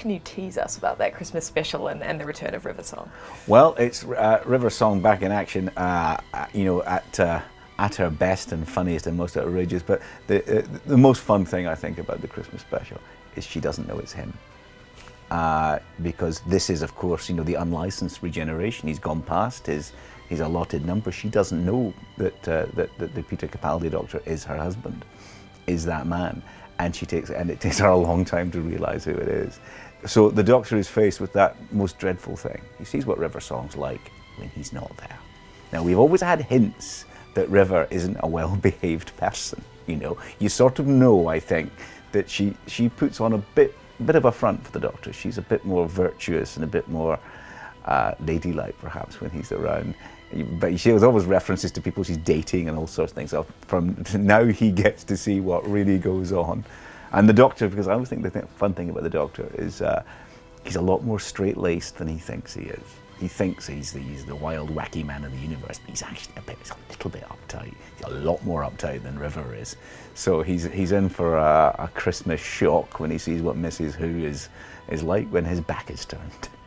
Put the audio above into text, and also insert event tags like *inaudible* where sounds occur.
can you tease us about that Christmas special and, and the return of River Song? Well, it's uh, River Song back in action, uh, you know, at, uh, at her best and funniest and most outrageous. But the, uh, the most fun thing I think about the Christmas special is she doesn't know it's him. Uh, because this is, of course, you know, the unlicensed regeneration. He's gone past his, his allotted number. She doesn't know that, uh, that, that the Peter Capaldi doctor is her husband, is that man. And she takes, and it *laughs* takes her a long time to realize who it is. So the doctor is faced with that most dreadful thing. He sees what River Song's like when he's not there. Now, we've always had hints that River isn't a well-behaved *laughs* person. You know, you sort of know, I think, that she, she puts on a bit bit of a front for the Doctor. She's a bit more virtuous and a bit more uh, ladylike, perhaps, when he's around. But she has always references to people she's dating and all sorts of things. So from *laughs* now, he gets to see what really goes on. And the Doctor, because I always think the th fun thing about the Doctor is uh, he's a lot more straight-laced than he thinks he is. He thinks he's the, he's the wild, wacky man of the universe, but he's actually a, bit, he's a little bit uptight. He's a lot more uptight than River is. So he's, he's in for a, a Christmas shock when he sees what Mrs. Who is, is like when his back is turned. *laughs*